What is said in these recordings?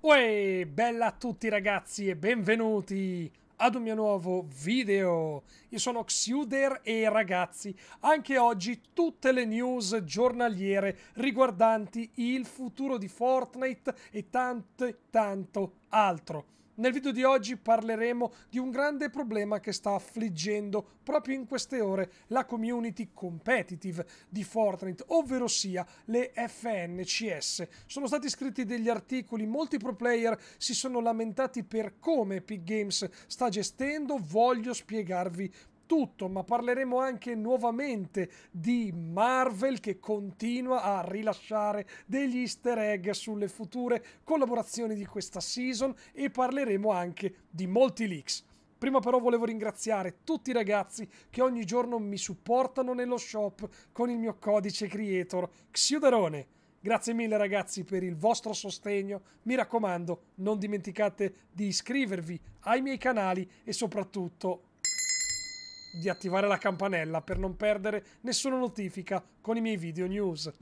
Uè, bella a tutti ragazzi e benvenuti ad un mio nuovo video. Io sono Xuder e ragazzi, anche oggi tutte le news giornaliere riguardanti il futuro di Fortnite e tanto tanto altro. Nel video di oggi parleremo di un grande problema che sta affliggendo proprio in queste ore la community competitive di Fortnite, ovvero sia le FNCS. Sono stati scritti degli articoli, molti pro player si sono lamentati per come Epic Games sta gestendo, voglio spiegarvi tutto, ma parleremo anche nuovamente di Marvel che continua a rilasciare degli easter egg sulle future collaborazioni di questa season e parleremo anche di molti leaks. Prima però volevo ringraziare tutti i ragazzi che ogni giorno mi supportano nello shop con il mio codice creator Xiuderone. Grazie mille ragazzi per il vostro sostegno, mi raccomando non dimenticate di iscrivervi ai miei canali e soprattutto di attivare la campanella per non perdere nessuna notifica con i miei video news.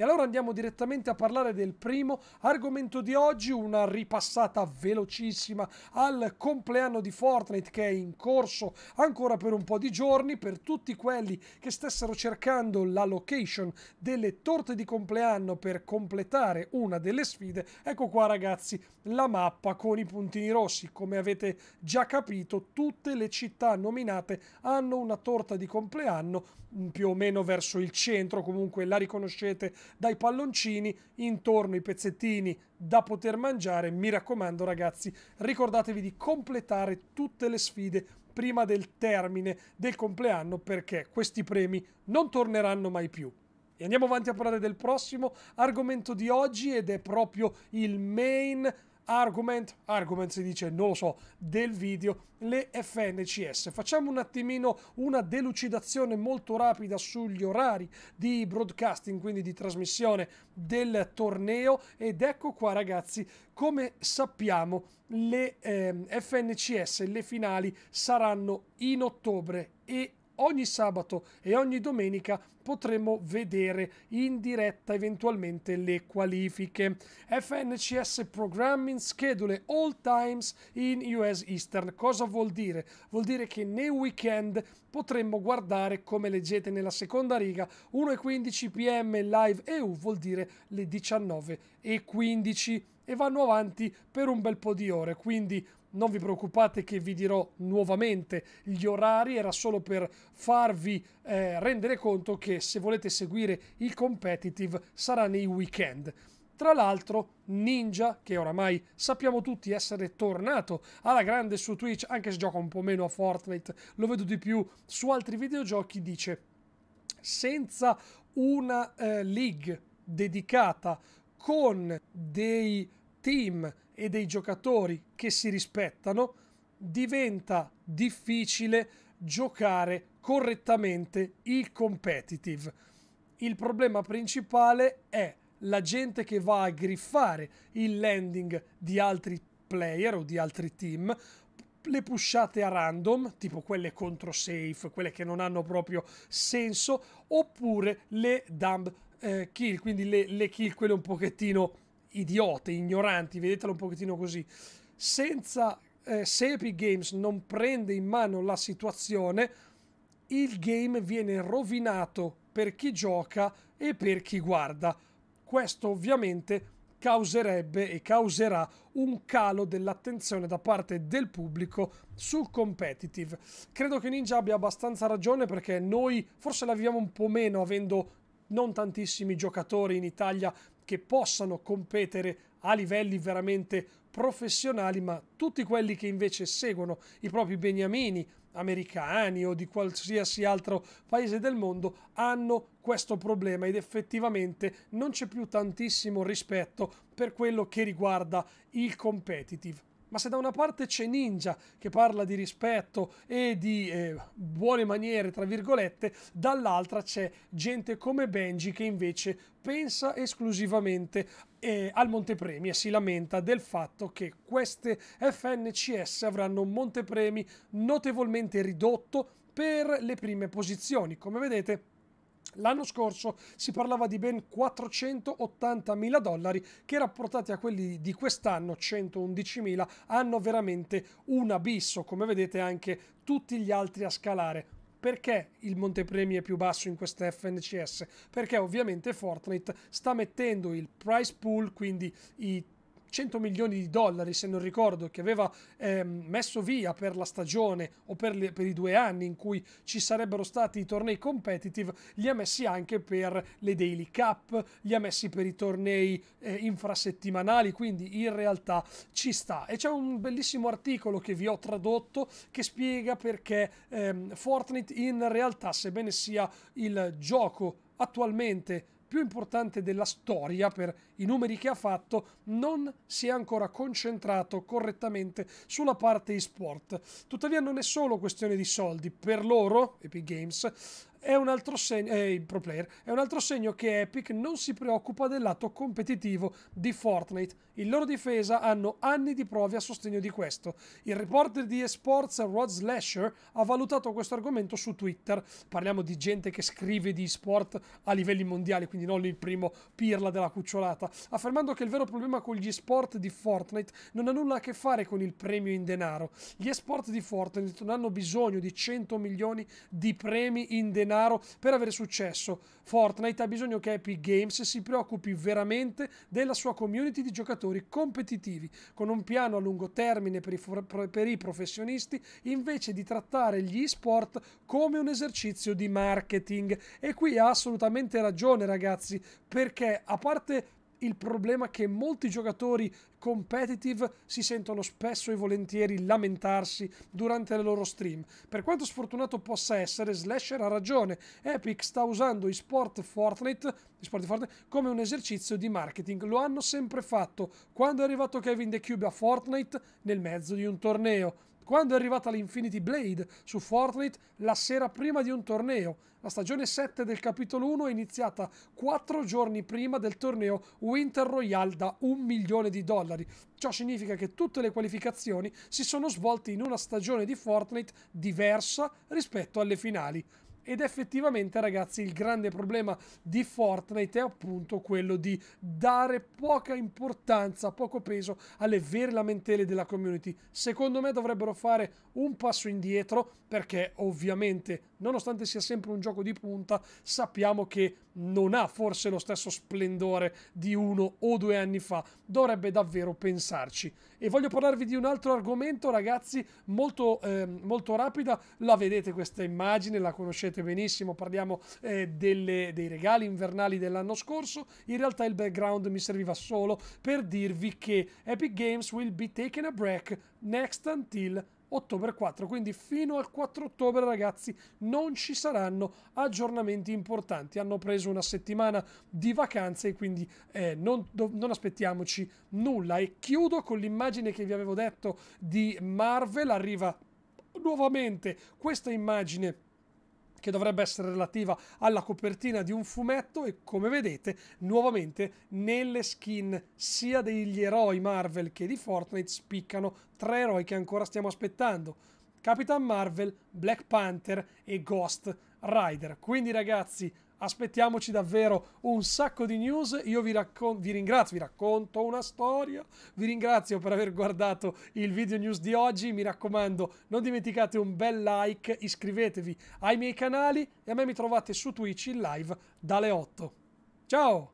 E allora andiamo direttamente a parlare del primo argomento di oggi, una ripassata velocissima al compleanno di Fortnite che è in corso ancora per un po' di giorni, per tutti quelli che stessero cercando la location delle torte di compleanno per completare una delle sfide, ecco qua ragazzi la mappa con i puntini rossi, come avete già capito tutte le città nominate hanno una torta di compleanno più o meno verso il centro, comunque la riconoscete dai palloncini, intorno i pezzettini da poter mangiare. Mi raccomando ragazzi, ricordatevi di completare tutte le sfide prima del termine del compleanno perché questi premi non torneranno mai più. E andiamo avanti a parlare del prossimo argomento di oggi ed è proprio il main argument, argument si dice, non lo so, del video, le FNCS. Facciamo un attimino una delucidazione molto rapida sugli orari di broadcasting, quindi di trasmissione del torneo ed ecco qua ragazzi, come sappiamo le eh, FNCS, le finali saranno in ottobre e ogni sabato e ogni domenica potremo vedere in diretta eventualmente le qualifiche. FNCS Programming Schedule All Times in US Eastern. Cosa vuol dire? Vuol dire che nei weekend potremmo guardare, come leggete nella seconda riga, 1.15 pm live EU vuol dire le 19.15 e vanno avanti per un bel po' di ore, quindi non vi preoccupate che vi dirò nuovamente gli orari, era solo per farvi eh, rendere conto che se volete seguire il competitive sarà nei weekend. Tra l'altro, Ninja, che oramai sappiamo tutti essere tornato alla grande su Twitch, anche se gioca un po' meno a Fortnite, lo vedo di più su altri videogiochi, dice senza una eh, league dedicata con dei team e dei giocatori che si rispettano, diventa difficile giocare correttamente il competitive. Il problema principale è la gente che va a griffare il landing di altri player o di altri team, le pushate a random, tipo quelle contro safe, quelle che non hanno proprio senso, oppure le dumb eh, kill, quindi le, le kill quelle un pochettino idiote, ignoranti, vedetelo un pochettino così, senza, eh, se Epic Games non prende in mano la situazione, il game viene rovinato per chi gioca e per chi guarda. Questo ovviamente causerebbe e causerà un calo dell'attenzione da parte del pubblico sul competitive. Credo che Ninja abbia abbastanza ragione perché noi forse la viviamo un po' meno avendo non tantissimi giocatori in Italia che possano competere a livelli veramente professionali, ma tutti quelli che invece seguono i propri beniamini americani o di qualsiasi altro paese del mondo hanno questo problema ed effettivamente non c'è più tantissimo rispetto per quello che riguarda il competitive. Ma se da una parte c'è Ninja che parla di rispetto e di eh, buone maniere, tra virgolette, dall'altra c'è gente come Benji che invece pensa esclusivamente eh, al montepremi e si lamenta del fatto che queste FNCS avranno un montepremi notevolmente ridotto per le prime posizioni. Come vedete, L'anno scorso si parlava di ben 480 mila dollari che rapportati a quelli di quest'anno, 111 mila, hanno veramente un abisso, come vedete anche tutti gli altri a scalare. Perché il montepremi è più basso in queste FNCS? Perché ovviamente Fortnite sta mettendo il price pool, quindi i 100 milioni di dollari, se non ricordo, che aveva eh, messo via per la stagione o per, le, per, i due anni in cui ci sarebbero stati i tornei competitive, li ha messi anche per le Daily Cup, li ha messi per i tornei eh, infrasettimanali, quindi in realtà ci sta. E c'è un bellissimo articolo che vi ho tradotto che spiega perché ehm, Fortnite in realtà, sebbene sia il gioco attualmente più importante della storia per i numeri che ha fatto, non si è ancora concentrato correttamente sulla parte e-sport. Tuttavia non è solo questione di soldi, per loro, Epic Games, è un altro segno, eh, pro player, è un altro segno che Epic non si preoccupa del lato competitivo di Fortnite. In loro difesa hanno anni di prove a sostegno di questo. Il reporter di eSports Rod Slasher ha valutato questo argomento su Twitter. Parliamo di gente che scrive di sport a livelli mondiali, quindi non il primo pirla della cucciolata, affermando che il vero problema con gli esport di Fortnite non ha nulla a che fare con il premio in denaro. Gli esport di Fortnite non hanno bisogno di 100 milioni di premi in denaro denaro per avere successo. Fortnite ha bisogno che Epic Games si preoccupi veramente della sua community di giocatori competitivi, con un piano a lungo termine per i, per i professionisti, invece di trattare gli esport come un esercizio di marketing. E qui ha assolutamente ragione, ragazzi, perché a parte il problema che molti giocatori competitive si sentono spesso e volentieri lamentarsi durante le loro stream. Per quanto sfortunato possa essere, Slasher ha ragione. Epic sta usando i sport Fortnite, i sport Fortnite come un esercizio di marketing. Lo hanno sempre fatto. Quando è arrivato Kevin The Cube a Fortnite, nel mezzo di un torneo quando è arrivata l'Infinity Blade su Fortnite la sera prima di un torneo. La stagione 7 del capitolo 1 è iniziata 4 giorni prima del torneo Winter Royale da un milione di dollari. Ciò significa che tutte le qualificazioni si sono svolte in una stagione di Fortnite diversa rispetto alle finali. Ed effettivamente, ragazzi, il grande problema di Fortnite è appunto quello di dare poca importanza, poco peso alle vere lamentele della community. Secondo me dovrebbero fare un passo indietro perché ovviamente, nonostante sia sempre un gioco di punta, sappiamo che non ha forse lo stesso splendore di uno o due anni fa. Dovrebbe davvero pensarci. E voglio parlarvi di un altro argomento, ragazzi, molto, eh, molto rapida. La vedete questa immagine, la conoscete benissimo. Parliamo eh, delle, dei regali invernali dell'anno scorso. In realtà il background mi serviva solo per dirvi che Epic Games will be taking a break next until ottobre 4, quindi fino al 4 ottobre ragazzi non ci saranno aggiornamenti importanti, hanno preso una settimana di vacanze quindi eh, non, non aspettiamoci nulla. E chiudo con l'immagine che vi avevo detto di Marvel, arriva nuovamente questa immagine che dovrebbe essere relativa alla copertina di un fumetto e come vedete nuovamente nelle skin sia degli eroi Marvel che di Fortnite spiccano tre eroi che ancora stiamo aspettando. Capitan Marvel, Black Panther e Ghost Rider. Quindi ragazzi aspettiamoci davvero un sacco di news. Io vi, raccon- vi ringrazio, vi racconto una storia. Vi ringrazio per aver guardato il video news di oggi. Mi raccomando, non dimenticate un bel like, iscrivetevi ai miei canali e a me mi trovate su Twitch in live dalle 8. Ciao!